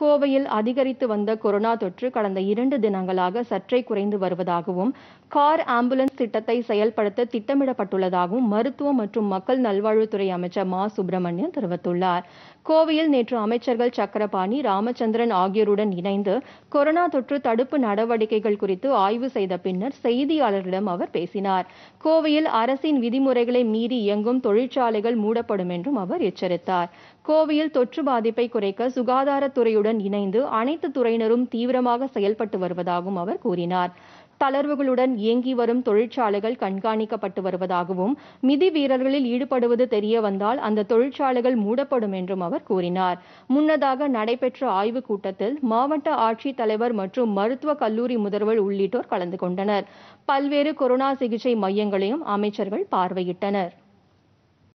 கோவையில் அதிகரித்து வந்த கொரோனா தொற்று கடந்த இரண்டு தினங்களாக சற்றே குறைந்து வருவதாகவும் கார் ஆம்புலன்ஸ் திட்டத்தை செயல்படுத்த திட்டமிடப்பட்டுள்ளதாகவும் மருத்துவம் மற்றும் மக்கள் நல்வாழ்வுத்துறை அமைச்சர் மா. சுப்பிரமணியன் தெரிவித்துள்ளார். கோவையில் நேற்று அமைச்சர்கள் சக்கரபாணி ராமச்சந்திரன் ஆகியோருடன் இணைந்து கொரோனா தொற்று தடுப்பு நடவடிக்கைகள் குறித்து ஆய்வு செய்த பின்னர் செய்தியாளர்களிடம் அவர் பேசினார். கோவையில் அரசின் விதிமுறைகளை மீறி இயங்கும் தொழிற்சாலைகள் மூடப்படும் என்றும் அவர் எச்சரித்தார். கோவையில் தொற்று பாதிப்பை குறைக்க சுகாதாரத்துறையுடன் இணைந்து அனைத்து துறையினரும் தீவிரமாக செயல்பட்டு வருவதாகவும் அவர் கூறினார். தளர்வுகளுடன் இயங்கி வரும் தொழிற்சாலைகள் கண்காணிக்கப்பட்டு வருவதாகவும் மிதி வீரர்களில் ஈடுபடுவது தெரிய வந்தால் அந்த தொழிற்சாலைகள் மூடப்படும் என்றும் அவர் கூறினார். முன்னதாக நடைபெற்ற ஆய்வுக் கூட்டத்தில் மாவட்ட ஆட்சித் தலைவர் மற்றும் மருத்துவக் கல்லூரி முதல்வர் உள்ளிட்டோர் கலந்து கொண்டனர். பல்வேறு கொரோனா சிகிச்சை மையங்களையும் அமைச்சர்கள் பார்வையிட்டனர்.